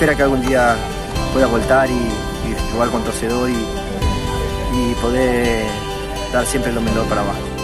espera que algún día pueda voltar y, jugar con torcedor y, y poder dar siempre lo mejor para abajo.